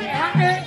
Yeah.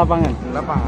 老板老板